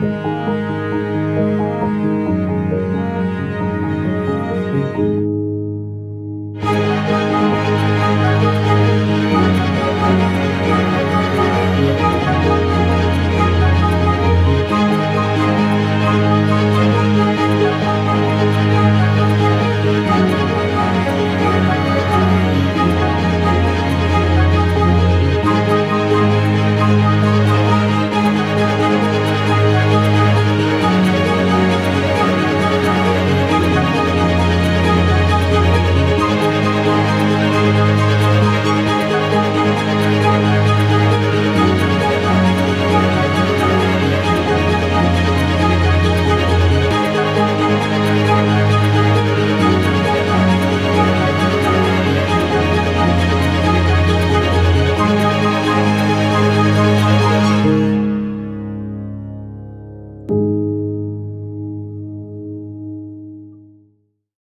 Música